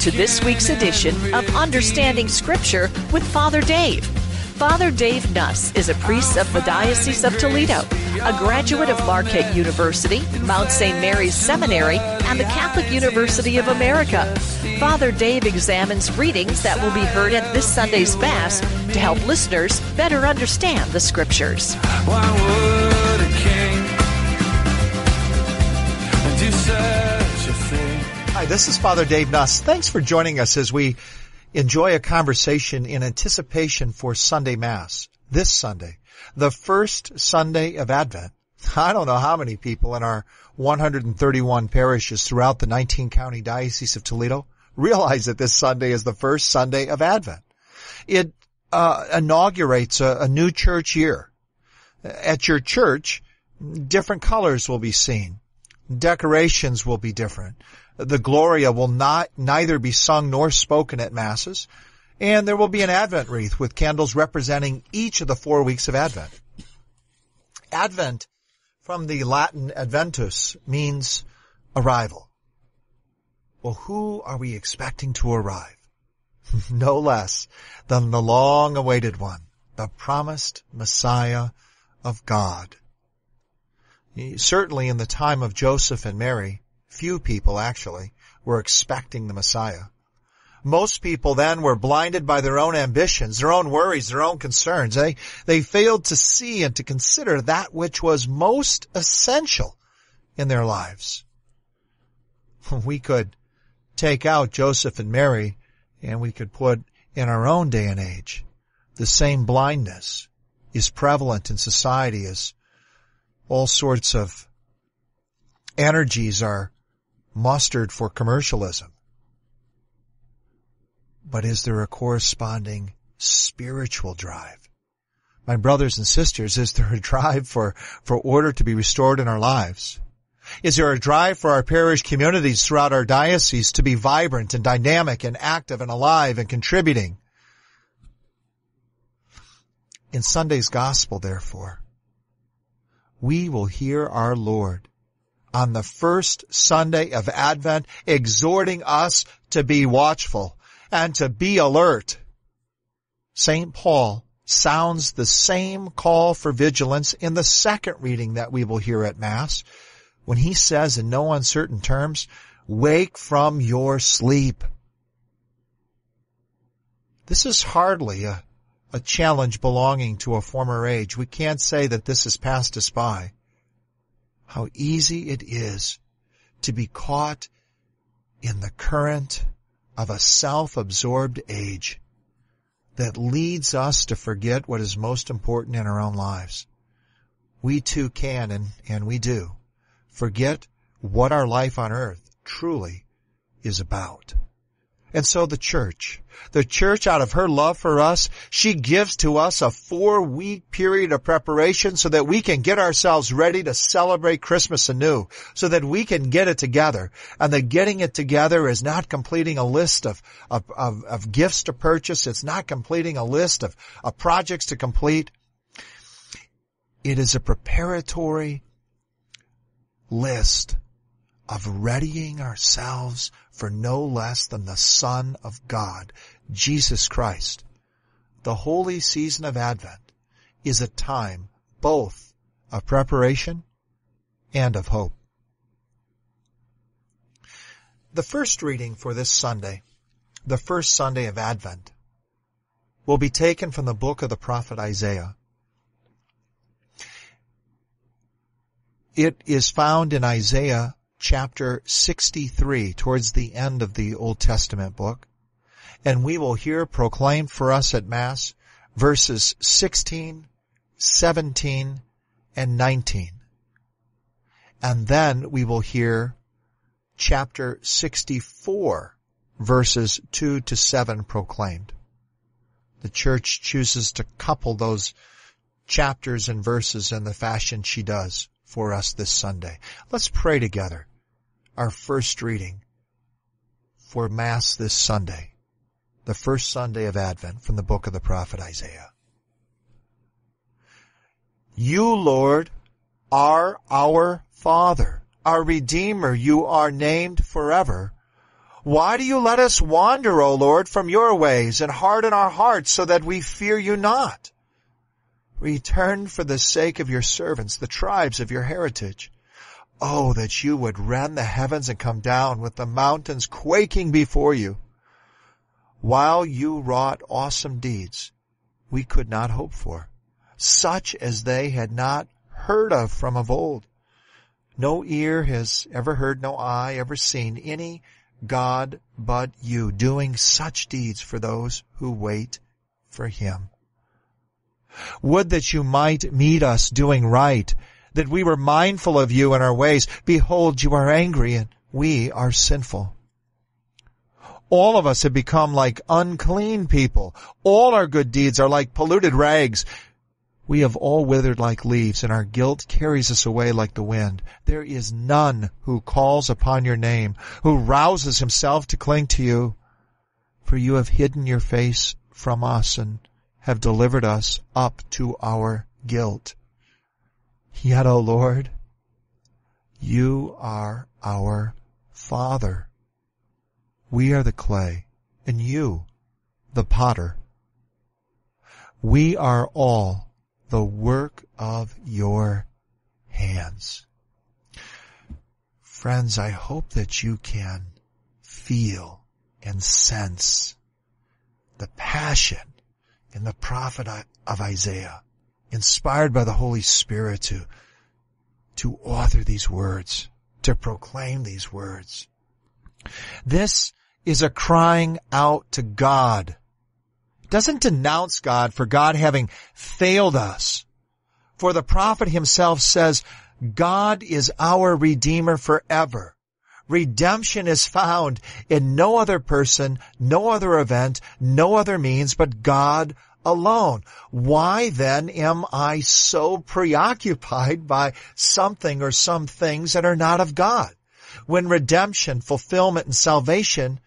to this week's edition of Understanding Scripture with Father Dave. Father Dave Nuss is a priest of the Diocese of Toledo, a graduate of Marquette University, Mount St. Mary's Seminary, and the Catholic University of America. Father Dave examines readings that will be heard at this Sunday's Mass to help listeners better understand the Scriptures. This is Father Dave Nuss. Thanks for joining us as we enjoy a conversation in anticipation for Sunday Mass. This Sunday, the first Sunday of Advent. I don't know how many people in our 131 parishes throughout the 19 county diocese of Toledo realize that this Sunday is the first Sunday of Advent. It uh, inaugurates a, a new church year. At your church, different colors will be seen. Decorations will be different. The Gloria will not neither be sung nor spoken at masses, and there will be an Advent wreath with candles representing each of the four weeks of Advent. Advent from the Latin adventus means arrival. Well, who are we expecting to arrive? no less than the long awaited one, the promised Messiah of God. Certainly in the time of Joseph and Mary, Few people, actually, were expecting the Messiah. Most people then were blinded by their own ambitions, their own worries, their own concerns. They, they failed to see and to consider that which was most essential in their lives. We could take out Joseph and Mary and we could put in our own day and age the same blindness is prevalent in society as all sorts of energies are mustered for commercialism. But is there a corresponding spiritual drive? My brothers and sisters, is there a drive for, for order to be restored in our lives? Is there a drive for our parish communities throughout our diocese to be vibrant and dynamic and active and alive and contributing? In Sunday's gospel, therefore, we will hear our Lord on the first Sunday of Advent, exhorting us to be watchful and to be alert. St. Paul sounds the same call for vigilance in the second reading that we will hear at Mass when he says in no uncertain terms, wake from your sleep. This is hardly a, a challenge belonging to a former age. We can't say that this has passed us by how easy it is to be caught in the current of a self-absorbed age that leads us to forget what is most important in our own lives. We too can, and, and we do, forget what our life on earth truly is about. And so the church, the church out of her love for us, she gives to us a four week period of preparation so that we can get ourselves ready to celebrate Christmas anew, so that we can get it together. And the getting it together is not completing a list of, of, of, of gifts to purchase. It's not completing a list of, of projects to complete. It is a preparatory list of readying ourselves for no less than the Son of God, Jesus Christ. The holy season of Advent is a time both of preparation and of hope. The first reading for this Sunday, the first Sunday of Advent, will be taken from the book of the prophet Isaiah. It is found in Isaiah chapter 63 towards the end of the Old Testament book. And we will hear proclaimed for us at Mass verses 16, 17, and 19. And then we will hear chapter 64 verses 2 to 7 proclaimed. The church chooses to couple those chapters and verses in the fashion she does for us this Sunday. Let's pray together our first reading for Mass this Sunday, the first Sunday of Advent from the book of the prophet Isaiah. You, Lord, are our Father, our Redeemer. You are named forever. Why do you let us wander, O Lord, from your ways and harden our hearts so that we fear you not? Return for the sake of your servants, the tribes of your heritage. Oh, that you would rend the heavens and come down with the mountains quaking before you. While you wrought awesome deeds we could not hope for, such as they had not heard of from of old. No ear has ever heard, no eye ever seen any God but you doing such deeds for those who wait for him. Would that you might meet us doing right, that we were mindful of you in our ways. Behold, you are angry and we are sinful. All of us have become like unclean people. All our good deeds are like polluted rags. We have all withered like leaves, and our guilt carries us away like the wind. There is none who calls upon your name, who rouses himself to cling to you. For you have hidden your face from us and have delivered us up to our guilt. Yet, O Lord, you are our Father. We are the clay, and you, the potter. We are all the work of your hands. Friends, I hope that you can feel and sense the passion in the prophet of Isaiah, inspired by the Holy Spirit to, to author these words, to proclaim these words. This is a crying out to God It doesn't denounce God for God having failed us. For the prophet himself says, God is our Redeemer forever. Redemption is found in no other person, no other event, no other means but God alone. Why then am I so preoccupied by something or some things that are not of God? When redemption, fulfillment, and salvation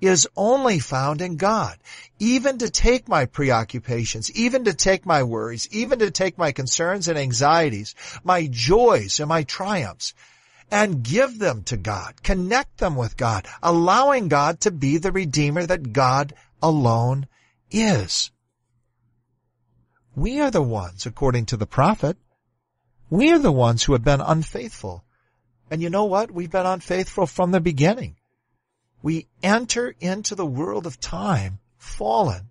is only found in God. Even to take my preoccupations, even to take my worries, even to take my concerns and anxieties, my joys and my triumphs, and give them to God, connect them with God, allowing God to be the Redeemer that God alone is. We are the ones, according to the prophet, we are the ones who have been unfaithful. And you know what? We've been unfaithful from the beginning we enter into the world of time fallen,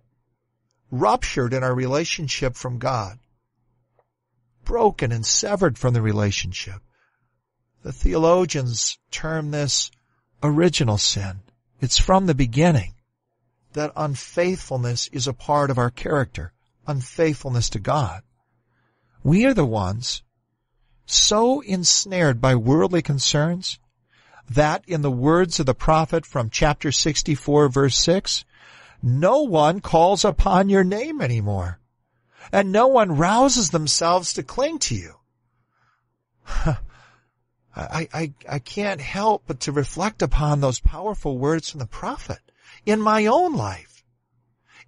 ruptured in our relationship from God, broken and severed from the relationship. The theologians term this original sin. It's from the beginning that unfaithfulness is a part of our character, unfaithfulness to God. We are the ones so ensnared by worldly concerns that in the words of the prophet from chapter 64 verse 6, no one calls upon your name anymore and no one rouses themselves to cling to you. I, I, I can't help but to reflect upon those powerful words from the prophet in my own life,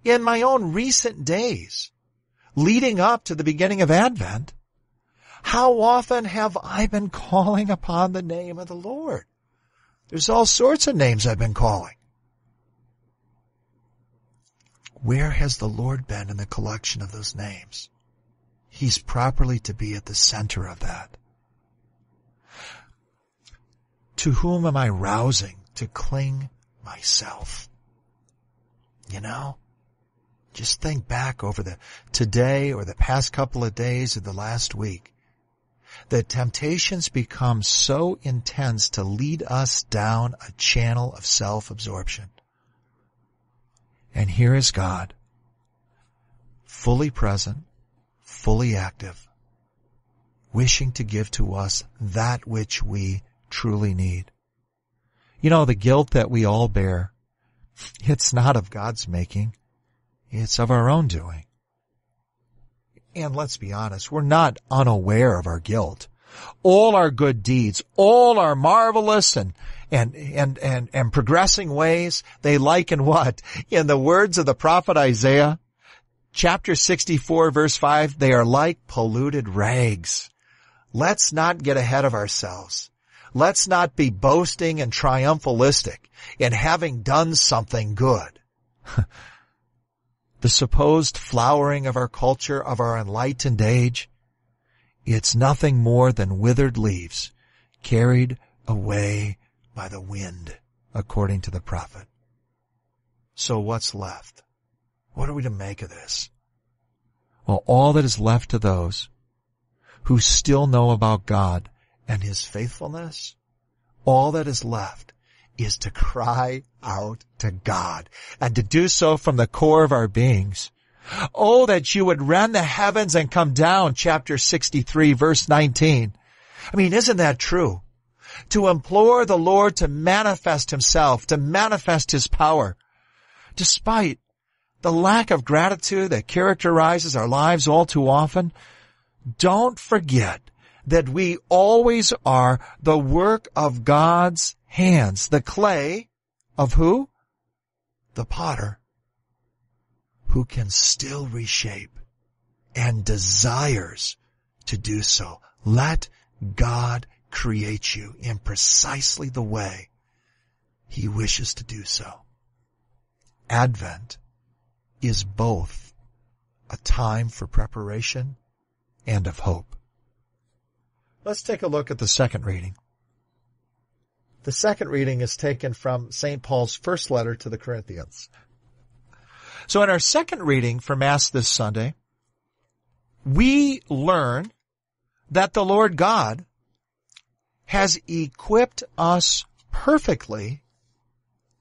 in my own recent days, leading up to the beginning of Advent. How often have I been calling upon the name of the Lord? There's all sorts of names I've been calling. Where has the Lord been in the collection of those names? He's properly to be at the center of that. To whom am I rousing to cling myself? You know? Just think back over the today or the past couple of days or the last week the temptations become so intense to lead us down a channel of self-absorption. And here is God, fully present, fully active, wishing to give to us that which we truly need. You know, the guilt that we all bear, it's not of God's making. It's of our own doing. And let's be honest, we're not unaware of our guilt. All our good deeds, all our marvelous and, and, and, and, and progressing ways, they liken what? In the words of the prophet Isaiah, chapter 64 verse 5, they are like polluted rags. Let's not get ahead of ourselves. Let's not be boasting and triumphalistic in having done something good. the supposed flowering of our culture, of our enlightened age, it's nothing more than withered leaves carried away by the wind, according to the prophet. So what's left? What are we to make of this? Well, all that is left to those who still know about God and His faithfulness, all that is left is to cry out to God and to do so from the core of our beings. Oh, that you would rend the heavens and come down, chapter 63, verse 19. I mean, isn't that true? To implore the Lord to manifest himself, to manifest his power, despite the lack of gratitude that characterizes our lives all too often, don't forget that we always are the work of God's hands, the clay of who? The potter, who can still reshape and desires to do so. Let God create you in precisely the way he wishes to do so. Advent is both a time for preparation and of hope. Let's take a look at the second reading. The second reading is taken from St. Paul's first letter to the Corinthians. So in our second reading for Mass this Sunday, we learn that the Lord God has equipped us perfectly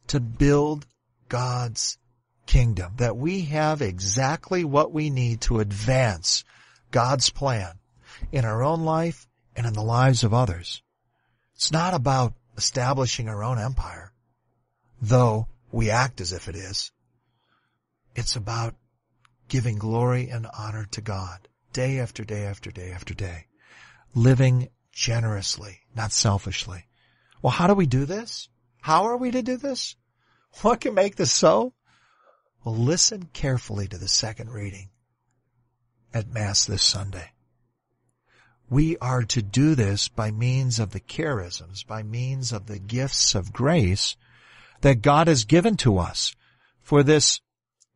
to build God's kingdom, that we have exactly what we need to advance God's plan in our own life and in the lives of others. It's not about establishing our own empire, though we act as if it is. It's about giving glory and honor to God day after day after day after day, living generously, not selfishly. Well, how do we do this? How are we to do this? What can make this so? Well, listen carefully to the second reading at Mass this Sunday. We are to do this by means of the charisms, by means of the gifts of grace that God has given to us for this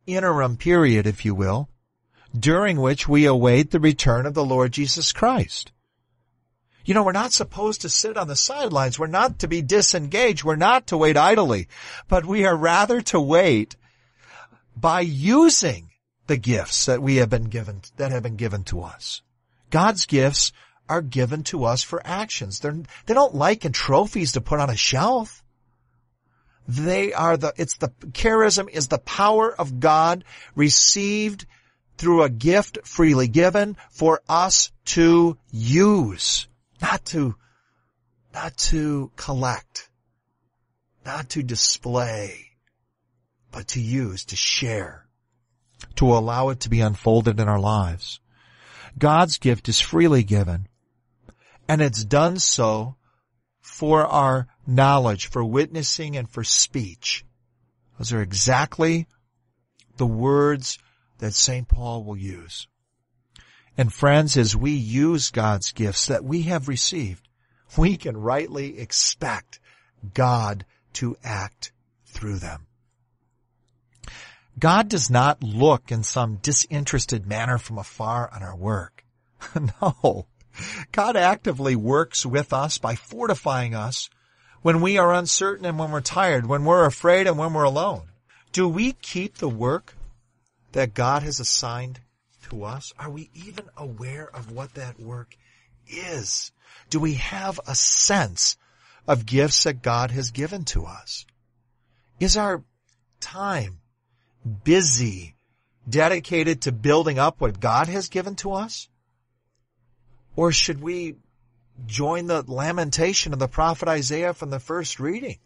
interim period, if you will, during which we await the return of the Lord Jesus Christ. You know, we're not supposed to sit on the sidelines. We're not to be disengaged. We're not to wait idly, but we are rather to wait by using the gifts that we have been given, that have been given to us. God's gifts are given to us for actions. They're, they don't liken trophies to put on a shelf. They are the, it's the, charism is the power of God received through a gift freely given for us to use, not to, not to collect, not to display, but to use, to share, to allow it to be unfolded in our lives. God's gift is freely given, and it's done so for our knowledge, for witnessing, and for speech. Those are exactly the words that St. Paul will use. And friends, as we use God's gifts that we have received, we can rightly expect God to act through them. God does not look in some disinterested manner from afar on our work. no. God actively works with us by fortifying us when we are uncertain and when we're tired, when we're afraid and when we're alone. Do we keep the work that God has assigned to us? Are we even aware of what that work is? Do we have a sense of gifts that God has given to us? Is our time busy, dedicated to building up what God has given to us? Or should we join the lamentation of the prophet Isaiah from the first reading?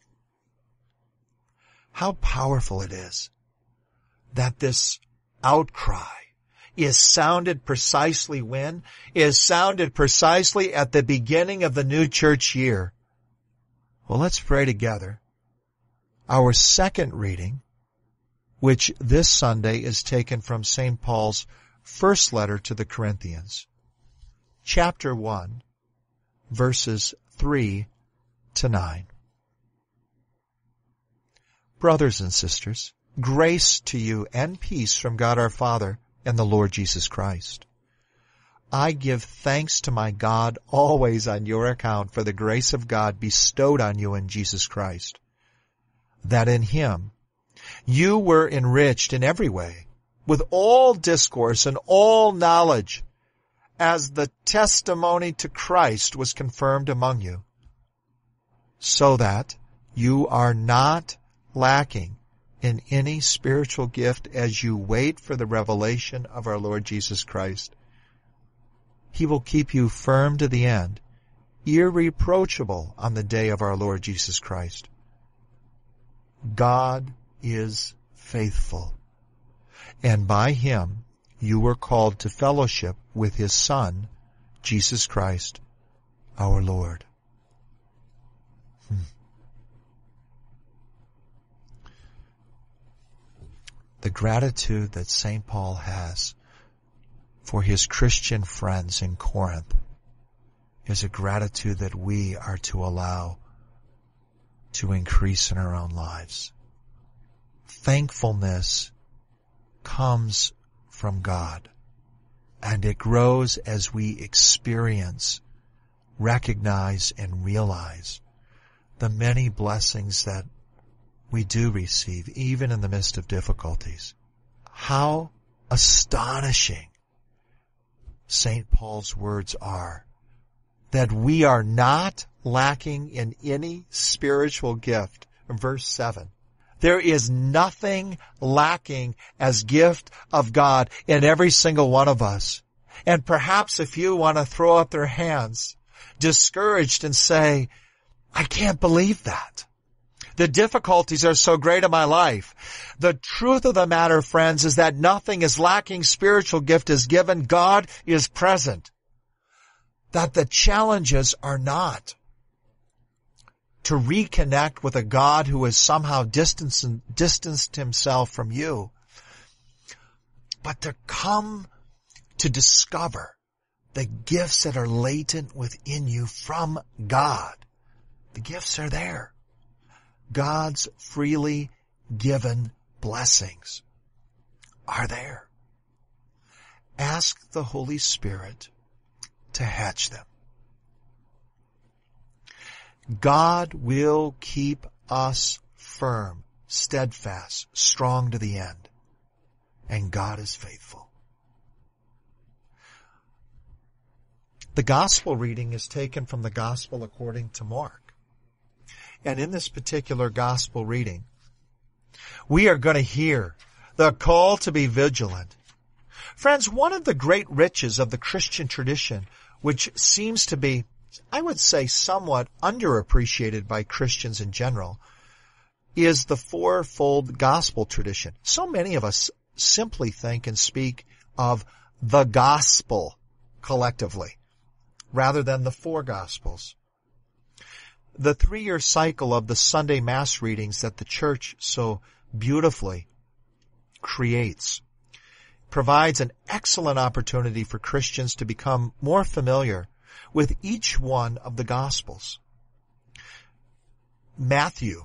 How powerful it is that this outcry is sounded precisely when? Is sounded precisely at the beginning of the new church year. Well, let's pray together. Our second reading which this Sunday is taken from St. Paul's first letter to the Corinthians, chapter 1, verses 3 to 9. Brothers and sisters, grace to you and peace from God our Father and the Lord Jesus Christ. I give thanks to my God always on your account for the grace of God bestowed on you in Jesus Christ, that in him you were enriched in every way with all discourse and all knowledge as the testimony to Christ was confirmed among you, so that you are not lacking in any spiritual gift as you wait for the revelation of our Lord Jesus Christ. He will keep you firm to the end, irreproachable on the day of our Lord Jesus Christ. God is faithful, and by him you were called to fellowship with his Son, Jesus Christ, our Lord. Hmm. The gratitude that St. Paul has for his Christian friends in Corinth is a gratitude that we are to allow to increase in our own lives. Thankfulness comes from God and it grows as we experience, recognize, and realize the many blessings that we do receive, even in the midst of difficulties. How astonishing St. Paul's words are that we are not lacking in any spiritual gift. Verse 7. There is nothing lacking as gift of God in every single one of us. And perhaps if you want to throw up their hands, discouraged and say, I can't believe that. The difficulties are so great in my life. The truth of the matter, friends, is that nothing is lacking. Spiritual gift is given. God is present. That the challenges are not to reconnect with a God who has somehow distanced, distanced himself from you, but to come to discover the gifts that are latent within you from God. The gifts are there. God's freely given blessings are there. Ask the Holy Spirit to hatch them. God will keep us firm, steadfast, strong to the end. And God is faithful. The gospel reading is taken from the gospel according to Mark. And in this particular gospel reading, we are going to hear the call to be vigilant. Friends, one of the great riches of the Christian tradition, which seems to be I would say somewhat underappreciated by Christians in general, is the fourfold gospel tradition. So many of us simply think and speak of the gospel collectively rather than the four gospels. The three-year cycle of the Sunday Mass readings that the church so beautifully creates provides an excellent opportunity for Christians to become more familiar with each one of the Gospels. Matthew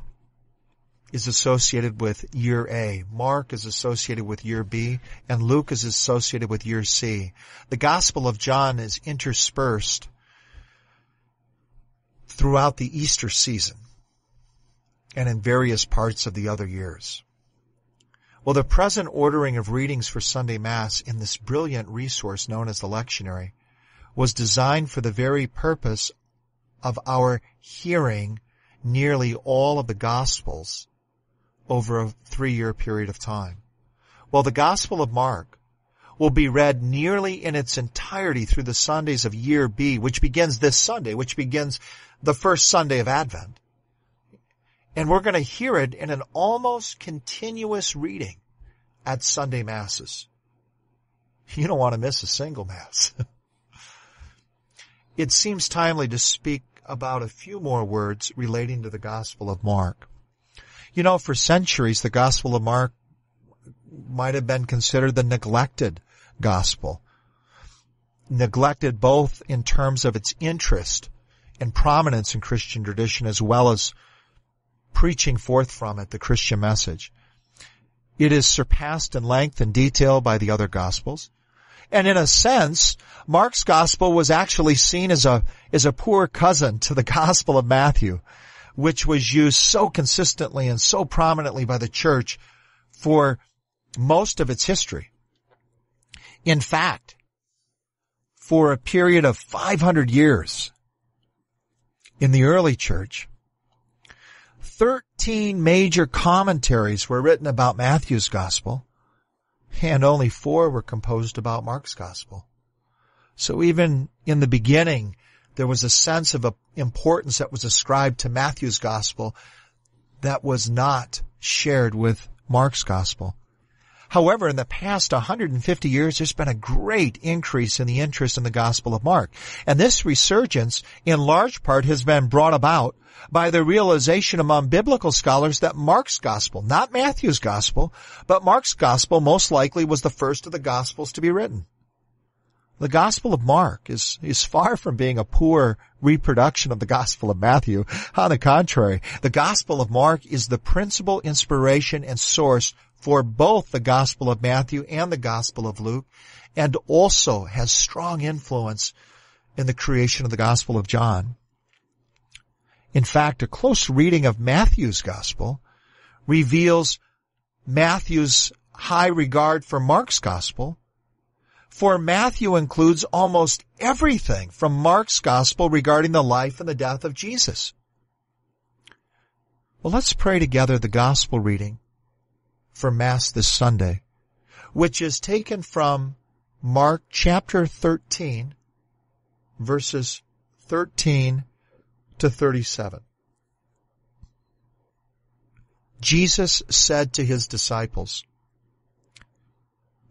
is associated with year A, Mark is associated with year B, and Luke is associated with year C. The Gospel of John is interspersed throughout the Easter season and in various parts of the other years. Well, the present ordering of readings for Sunday Mass in this brilliant resource known as the lectionary was designed for the very purpose of our hearing nearly all of the Gospels over a three-year period of time. Well, the Gospel of Mark will be read nearly in its entirety through the Sundays of year B, which begins this Sunday, which begins the first Sunday of Advent. And we're going to hear it in an almost continuous reading at Sunday Masses. You don't want to miss a single Mass. it seems timely to speak about a few more words relating to the Gospel of Mark. You know, for centuries, the Gospel of Mark might have been considered the neglected Gospel. Neglected both in terms of its interest and prominence in Christian tradition as well as preaching forth from it the Christian message. It is surpassed in length and detail by the other gospels. And in a sense, Mark's gospel was actually seen as a, as a poor cousin to the gospel of Matthew, which was used so consistently and so prominently by the church for most of its history. In fact, for a period of 500 years in the early church, 13 major commentaries were written about Matthew's gospel and only four were composed about Mark's gospel. So even in the beginning, there was a sense of importance that was ascribed to Matthew's gospel that was not shared with Mark's gospel. However, in the past 150 years, there's been a great increase in the interest in the Gospel of Mark. And this resurgence, in large part, has been brought about by the realization among biblical scholars that Mark's Gospel, not Matthew's Gospel, but Mark's Gospel most likely was the first of the Gospels to be written. The Gospel of Mark is, is far from being a poor reproduction of the Gospel of Matthew. On the contrary, the Gospel of Mark is the principal inspiration and source for both the Gospel of Matthew and the Gospel of Luke, and also has strong influence in the creation of the Gospel of John. In fact, a close reading of Matthew's Gospel reveals Matthew's high regard for Mark's Gospel, for Matthew includes almost everything from Mark's Gospel regarding the life and the death of Jesus. Well, let's pray together the Gospel reading for Mass this Sunday, which is taken from Mark chapter 13, verses 13 to 37. Jesus said to his disciples,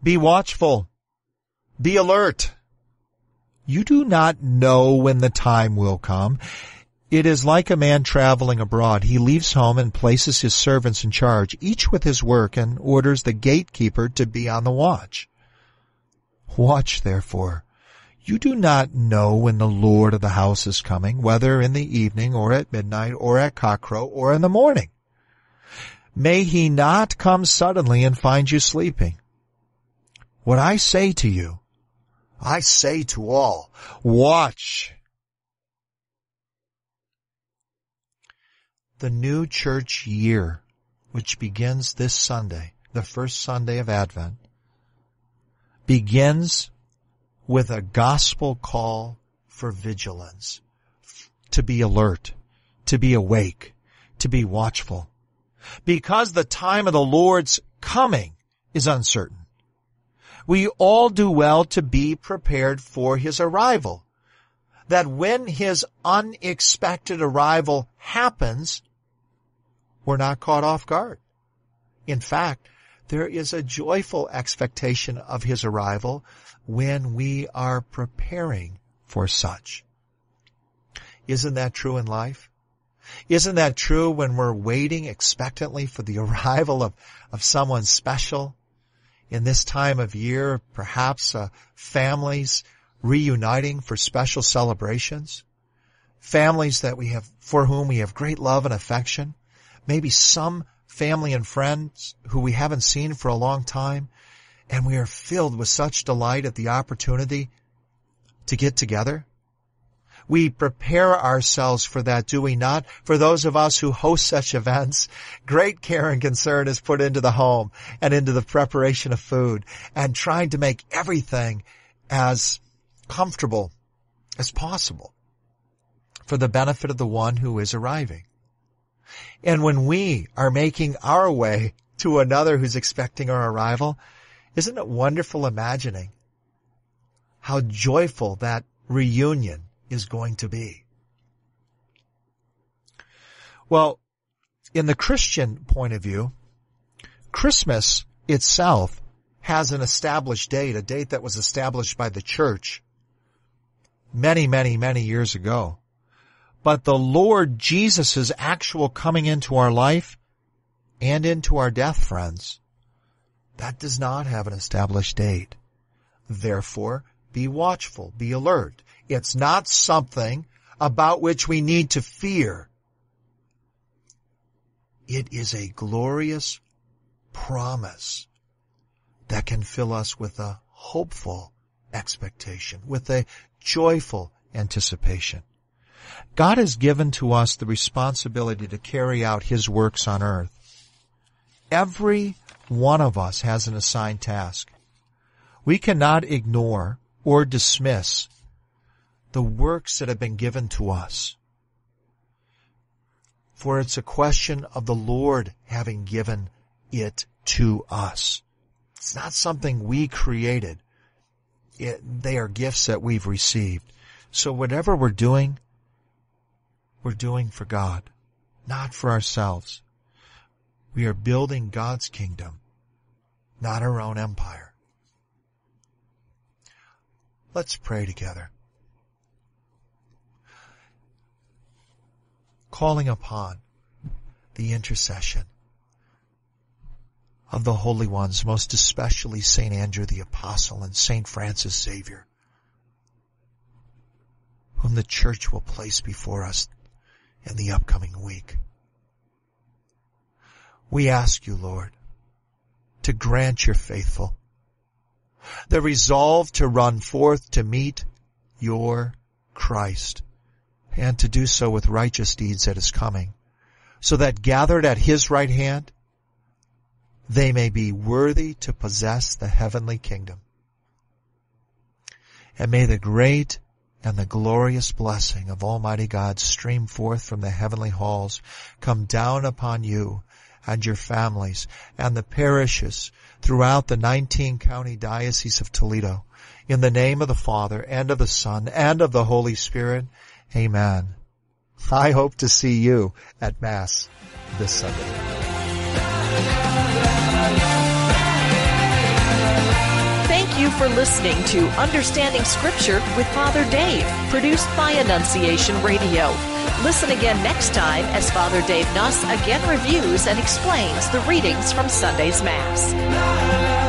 Be watchful, be alert. You do not know when the time will come. It is like a man traveling abroad. He leaves home and places his servants in charge, each with his work, and orders the gatekeeper to be on the watch. Watch therefore. You do not know when the Lord of the house is coming, whether in the evening or at midnight or at cockcrow or in the morning. May he not come suddenly and find you sleeping. What I say to you, I say to all, watch. The new church year, which begins this Sunday, the first Sunday of Advent, begins with a gospel call for vigilance, to be alert, to be awake, to be watchful. Because the time of the Lord's coming is uncertain. We all do well to be prepared for His arrival. That when His unexpected arrival happens, we're not caught off guard. In fact, there is a joyful expectation of his arrival when we are preparing for such. Isn't that true in life? Isn't that true when we're waiting expectantly for the arrival of, of someone special? In this time of year, perhaps uh, families reuniting for special celebrations. Families that we have, for whom we have great love and affection maybe some family and friends who we haven't seen for a long time, and we are filled with such delight at the opportunity to get together? We prepare ourselves for that, do we not? For those of us who host such events, great care and concern is put into the home and into the preparation of food and trying to make everything as comfortable as possible for the benefit of the one who is arriving. And when we are making our way to another who's expecting our arrival, isn't it wonderful imagining how joyful that reunion is going to be? Well, in the Christian point of view, Christmas itself has an established date, a date that was established by the church many, many, many years ago. But the Lord Jesus' actual coming into our life and into our death, friends, that does not have an established date. Therefore, be watchful, be alert. It's not something about which we need to fear. It is a glorious promise that can fill us with a hopeful expectation, with a joyful anticipation. God has given to us the responsibility to carry out His works on earth. Every one of us has an assigned task. We cannot ignore or dismiss the works that have been given to us. For it's a question of the Lord having given it to us. It's not something we created. It, they are gifts that we've received. So whatever we're doing, we're doing for God, not for ourselves. We are building God's kingdom, not our own empire. Let's pray together. Calling upon the intercession of the holy ones, most especially St. Andrew the Apostle and St. Francis Xavier, whom the church will place before us in the upcoming week. We ask you, Lord, to grant your faithful the resolve to run forth to meet your Christ and to do so with righteous deeds that is coming so that gathered at his right hand, they may be worthy to possess the heavenly kingdom. And may the great and the glorious blessing of Almighty God stream forth from the heavenly halls, come down upon you and your families and the parishes throughout the 19 county diocese of Toledo. In the name of the Father and of the Son and of the Holy Spirit. Amen. I hope to see you at Mass this Sunday. You for listening to Understanding Scripture with Father Dave, produced by Annunciation Radio. Listen again next time as Father Dave Nuss again reviews and explains the readings from Sunday's Mass.